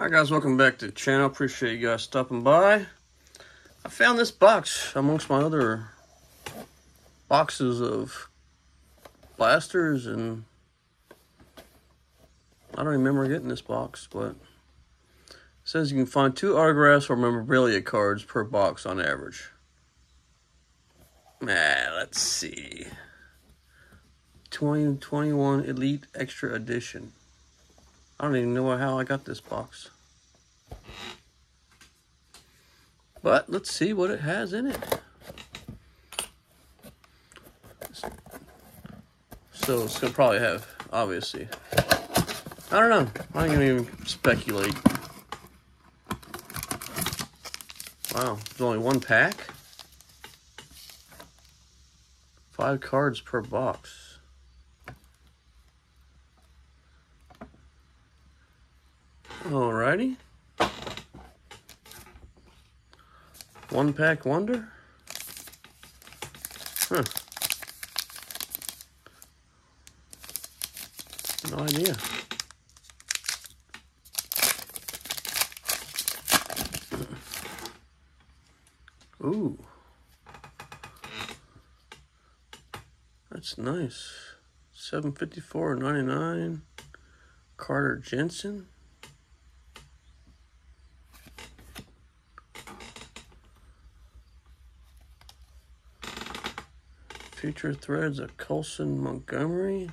Hi guys, welcome back to the channel. Appreciate you guys stopping by. I found this box amongst my other boxes of blasters and I don't remember getting this box, but it says you can find two autographs or memorabilia cards per box on average. Ah, let's see. 2021 Elite Extra Edition. I don't even know how I got this box. But let's see what it has in it. So it's gonna probably have, obviously. I don't know. I ain't gonna even speculate. Wow, there's only one pack. Five cards per box. Alrighty. One pack wonder? Huh. No idea. Ooh. That's nice. 754.99. Carter Jensen. Future Threads of Colson Montgomery.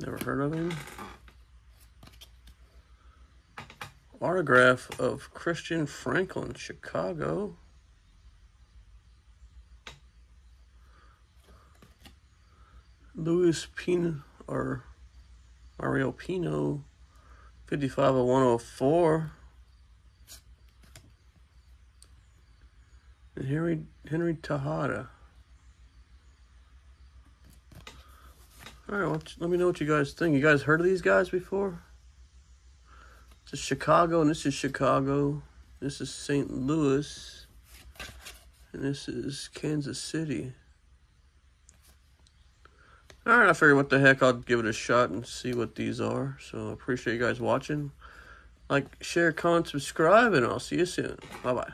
Never heard of him. Autograph of Christian Franklin, Chicago. Louis Pino or Mario Pino, 55 of 104. And Henry Henry Tejada. All right, well, let me know what you guys think. You guys heard of these guys before? This is Chicago, and this is Chicago. This is St. Louis, and this is Kansas City. All right, I figured what the heck, I'll give it a shot and see what these are. So I appreciate you guys watching. Like, share, comment, subscribe, and I'll see you soon. Bye-bye.